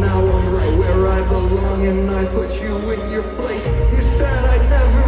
now I'm right where I belong And I put you in your place. You said I'd never